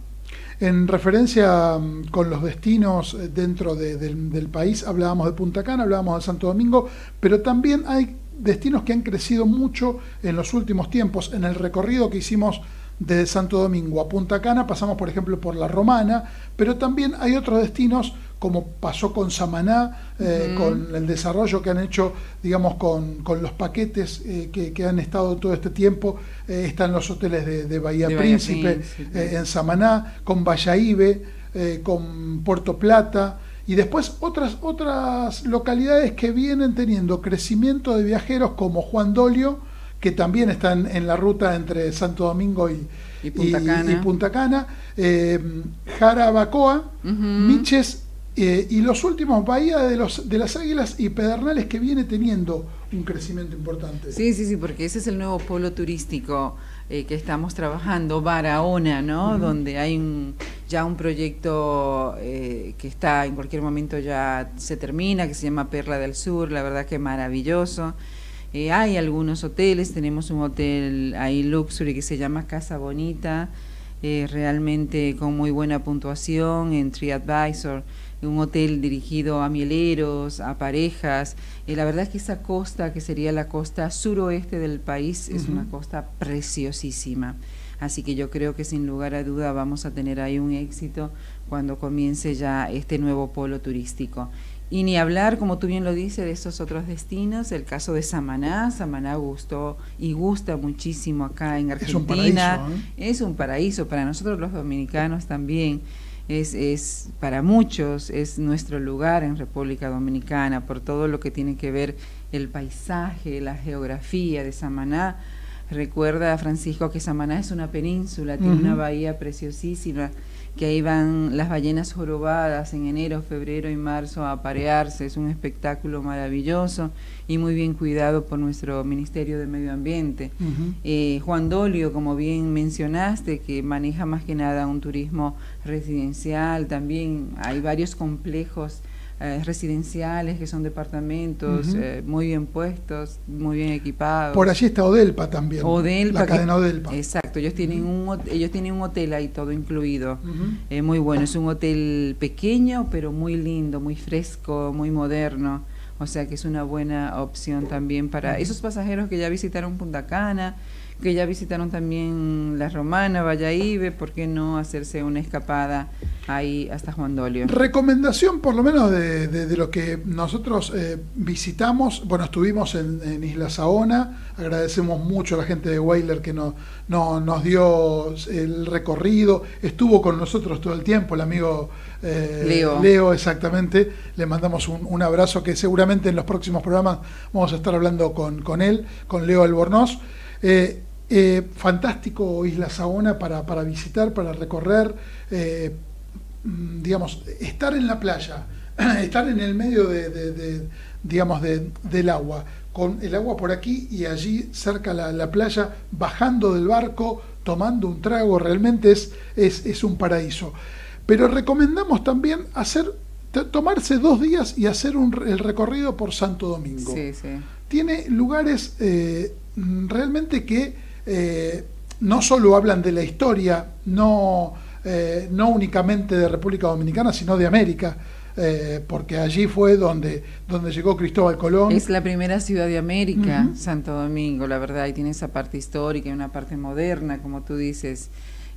En referencia mm, con los destinos eh, dentro del, país, hablábamos de Punta Cana, hablábamos de Santo Domingo, pero también hay destinos que han crecido mucho en los últimos tiempos. En el recorrido que hicimos de Santo Domingo a Punta Cana pasamos, por ejemplo, por La Romana, pero también hay otros destinos como pasó con Samaná, eh, con el desarrollo que han hecho, digamos, con, los paquetes eh, que, han estado todo este tiempo. Eh, están los hoteles de, Bahía Príncipe, en Samaná, con Valladolid, con Puerto Plata. Y después otras, otras localidades que vienen teniendo crecimiento de viajeros como Juan Dolio, que también están en la ruta entre Santo Domingo y, Punta Cana, Jarabacoa, Miches eh, y los últimos, Bahía de, los, de las Águilas y Pedernales, que viene teniendo un crecimiento importante. Sí, sí, sí, porque ese es el nuevo polo turístico eh, que estamos trabajando, Barahona, ¿no? Donde hay un, ya un proyecto eh, que está en cualquier momento ya se termina, que se llama Perla del Sur, la verdad que maravilloso. hay algunos hoteles, tenemos un hotel ahí Luxury que se llama Casa Bonita, realmente con muy buena puntuación en TriAdvisor un hotel dirigido a mieleros, a parejas. y la verdad es que esa costa, que sería la costa suroeste del país, es una costa preciosísima. Así que yo creo que sin lugar a duda vamos a tener ahí un éxito cuando comience ya este nuevo polo turístico. Y ni hablar, como tú bien lo dices, de esos otros destinos, el caso de Samaná. Samaná gustó y gusta muchísimo acá en Argentina. Es un paraíso. ¿eh? Es un paraíso para nosotros los dominicanos también es, es para muchos, es nuestro lugar en República Dominicana, por todo lo que tiene que ver el paisaje, la geografía de Samaná. Recuerda, Francisco, que Samaná es una península, tiene una bahía preciosísima que ahí van las ballenas jorobadas en enero, febrero y marzo a aparearse. Es un espectáculo maravilloso y muy bien cuidado por nuestro Ministerio de Medio Ambiente. Eh, Juan Dolio, como bien mencionaste, que maneja más que nada un turismo residencial, también hay varios complejos eh, residenciales, que son departamentos eh, muy bien puestos, muy bien equipados. Por allí está Odelpa también. Odelpa, la cadena Odelpa. Exacto, ellos tienen un ellos tienen un hotel ahí todo incluido, muy bueno. Es un hotel pequeño pero muy lindo, muy fresco, muy moderno o sea que es una buena opción también para esos pasajeros que ya visitaron Punta Cana, que ya visitaron también La Romana, Valladolid, ¿por qué no hacerse una escapada ahí hasta Juan Dolio? Recomendación, por lo menos, de, de, lo que nosotros eh, visitamos. Bueno, estuvimos en, Isla Saona, agradecemos mucho a la gente de Weiler que no, nos dio el recorrido, estuvo con nosotros todo el tiempo, el amigo eh, Leo. Leo. exactamente. Le mandamos un, abrazo que seguramente en los próximos programas vamos a estar hablando con, con él, con Leo Albornoz. Eh, eh, fantástico Isla Saona para, visitar, para recorrer, eh, mm, digamos, estar en la playa, estar en el medio de, digamos, del agua, con el agua por aquí y allí cerca la, la playa, bajando del barco, tomando un trago, realmente es, es, un paraíso. Pero recomendamos también hacer tomarse dos días y hacer un, el recorrido por Santo Domingo. Tiene lugares Mm, realmente que eh, no solo hablan de la historia, no, eh, no únicamente de República Dominicana, sino de América. Eh, porque allí fue donde, donde llegó Cristóbal Colón. Es la primera ciudad de América, Santo Domingo, la verdad, y tiene esa parte histórica y una parte moderna, como tú dices.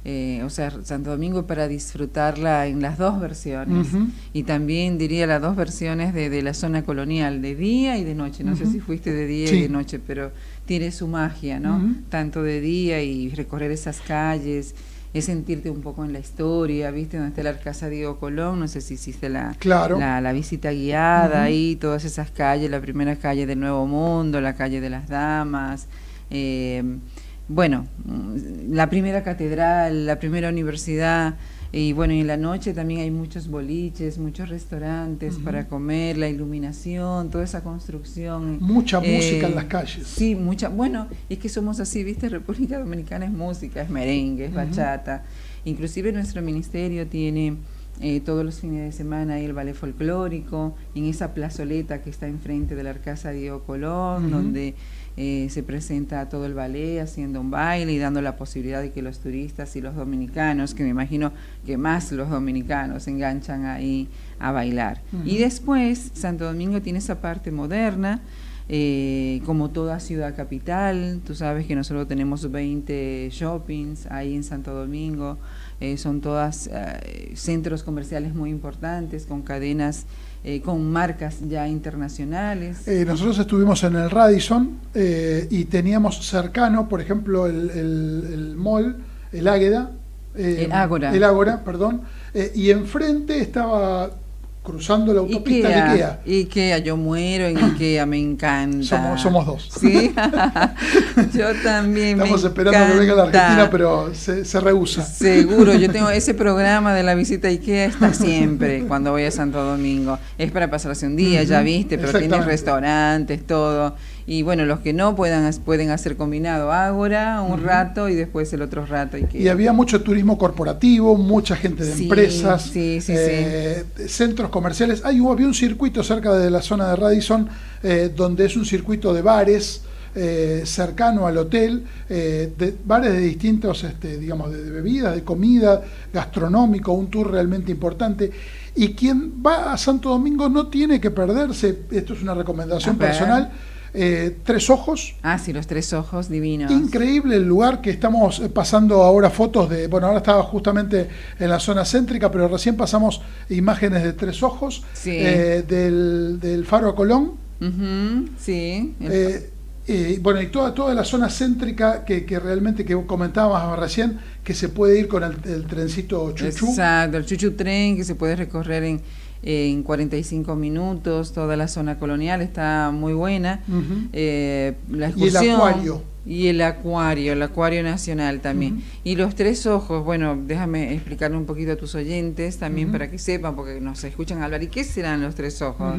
Eh, o sea, Santo Domingo para disfrutarla en las dos versiones. Y también diría las dos versiones de, la zona colonial, de día y de noche. No sé si fuiste de día y de noche, pero tiene su magia, ¿no? Tanto de día y recorrer esas calles es sentirte un poco en la historia, ¿viste? Donde está la Arcasa Diego Colón, no sé si hiciste la, la, visita guiada ahí, todas esas calles, la primera calle del Nuevo Mundo, la calle de las Damas, eh, bueno, la primera catedral, la primera universidad, y bueno, y en la noche también hay muchos boliches, muchos restaurantes para comer, la iluminación, toda esa construcción. Mucha música en las calles. Sí, mucha. Bueno, es que somos así, ¿viste? República Dominicana es música, es merengue, es bachata. Inclusive nuestro ministerio tiene eh, todos los fines de semana hay el ballet folclórico, en esa plazoleta que está enfrente de la Arcasa Diego Colón, donde eh, se presenta todo el ballet haciendo un baile y dando la posibilidad de que los turistas y los dominicanos, que me imagino que más los dominicanos se enganchan ahí a bailar. Y después Santo Domingo tiene esa parte moderna, eh, como toda ciudad capital, tú sabes que nosotros tenemos 20 shoppings ahí en Santo Domingo, eh, son todas centros comerciales muy importantes con cadenas eh, con marcas ya internacionales. Eh, nosotros estuvimos en el Radisson eh, y teníamos cercano, por ejemplo, el, el mall, el Águeda. el Ágora. El Ágora, perdón. y enfrente estaba cruzando la autopista Ikea, de Ikea. Ikea, yo muero en Ikea, me encanta. Somos, dos. Sí, yo también. Estamos esperando que venga la Argentina, pero se, se, rehúsa. Seguro, yo tengo ese programa de la visita a Ikea, está siempre cuando voy a Santo Domingo. Es para pasarse un día, ya viste, pero tiene restaurantes, todo. Y bueno, los que no puedan pueden hacer combinado Ágora un rato y después el otro rato. Y, y había mucho turismo corporativo, mucha gente de empresas, eh, centros comerciales. Hay, había un circuito cerca de la zona de Radisson eh, donde es un circuito de bares. Eh, cercano al hotel, de bares de distintos, este, digamos, de, bebidas, de comida, gastronómico, un tour realmente importante. Y quien va a Santo Domingo no tiene que perderse, esto es una recomendación personal, eh, tres ojos. Ah, sí, los tres ojos divinos. Increíble el lugar que estamos eh, pasando ahora fotos de. Bueno, ahora estaba justamente en la zona céntrica, pero recién pasamos imágenes de tres ojos eh, del, Faro a Colón. sí. bueno, y toda, toda la zona céntrica que, realmente que comentábamos recién, que se puede ir con el, el trencito Chuchu. Exacto, el Chuchu Tren que se puede recorrer en en 45 minutos, toda la zona colonial está muy buena. Eh, la y el acuario. Y el acuario, el acuario nacional también. Y los tres ojos, bueno, déjame explicarle un poquito a tus oyentes también para que sepan, porque nos escuchan hablar. ¿Y qué serán los tres ojos?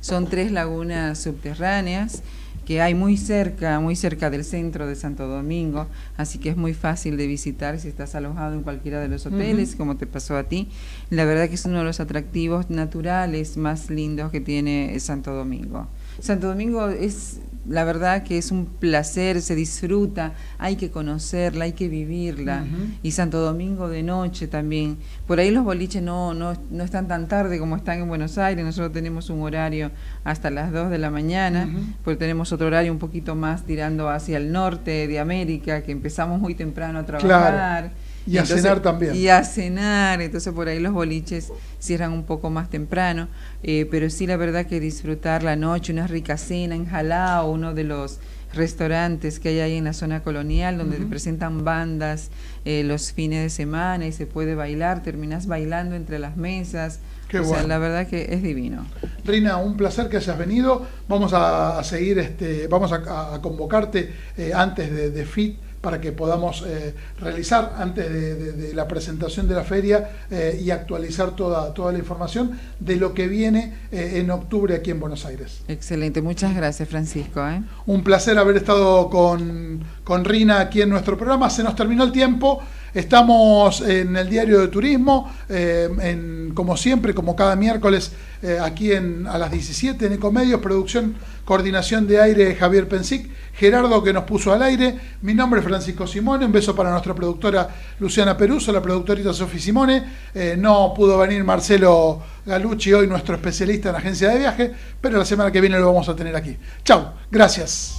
Son tres lagunas subterráneas que hay muy cerca, muy cerca del centro de Santo Domingo, así que es muy fácil de visitar si estás alojado en cualquiera de los hoteles, como te pasó a ti. La verdad que es uno de los atractivos naturales más lindos que tiene Santo Domingo. Santo Domingo es la verdad que es un placer, se disfruta, hay que conocerla, hay que vivirla. Y Santo Domingo de noche también. Por ahí los boliches no, no, no, están tan tarde como están en Buenos Aires, nosotros tenemos un horario hasta las 2 de la mañana, porque tenemos otro horario un poquito más tirando hacia el norte de América, que empezamos muy temprano a trabajar. Y a cenar también. Y a cenar, entonces por ahí los boliches cierran un poco más temprano, eh, pero sí la verdad que disfrutar la noche, una rica cena en Jalao, uno de los restaurantes que hay ahí en la zona colonial, donde te presentan bandas eh, los fines de semana y se puede bailar, terminas bailando entre las mesas. o sea, la verdad que es divino. Rina, un placer que hayas venido. Vamos a, seguir, este, vamos a, convocarte eh, antes de, de FIT para que podamos eh, realizar antes de, la presentación de la feria eh, y actualizar toda, toda la información de lo que viene eh, en octubre aquí en Buenos Aires. Excelente, muchas gracias Francisco. Un placer haber estado con, con Rina aquí en nuestro programa. Se nos terminó el tiempo. Estamos en el diario de turismo, en, como siempre, como cada miércoles, aquí en, a las 17 en Ecomedios, producción, coordinación de aire Javier Pensic. Gerardo que nos puso al aire. Mi nombre es Francisco Simone. Un beso para nuestra productora Luciana Peruso, la productorita Sofi Simone. Eh, no pudo venir Marcelo Galucci hoy, nuestro especialista en agencia de viaje, pero la semana que viene lo vamos a tener aquí. Chao, gracias.